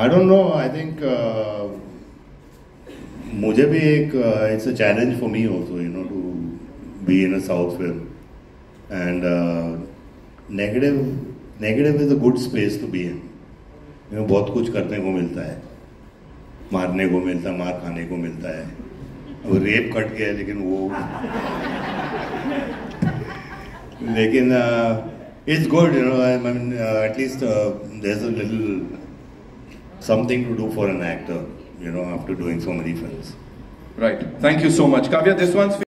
I don't know I think मुझे भी एक it's a challenge for me also you know to be in a south film and negative negative is a good space to be in बहुत कुछ करने को मिलता है। मारने को मिलता है मार खाने को मिलता है। वो रेप कट गया, लेकिन वो लेकिन it's good you know I mean at least there is a little something to do for an actor, you know, after doing so many films. Right. Thank you so much. Kavya, this one's